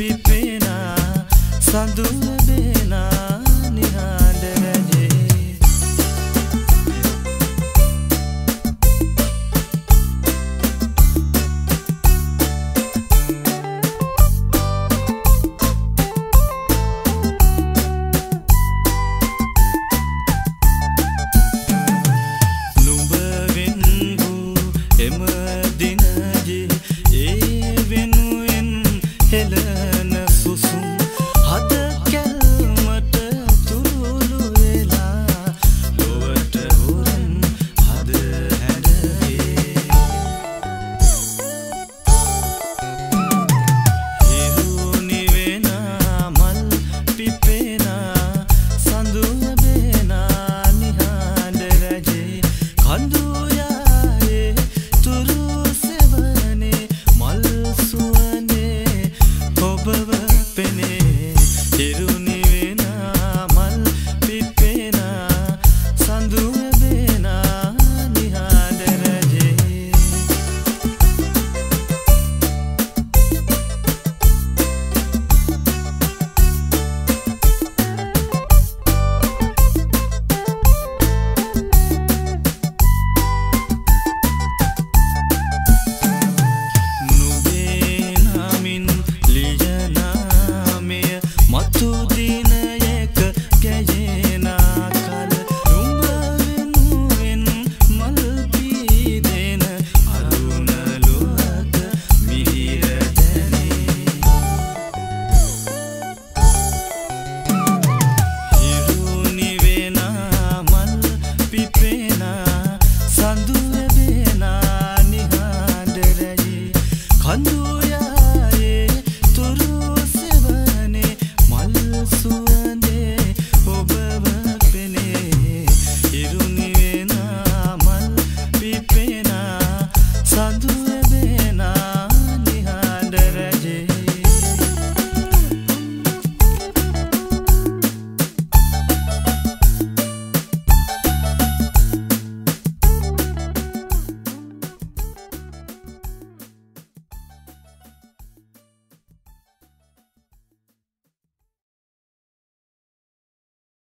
පිපෙනා සඳුන්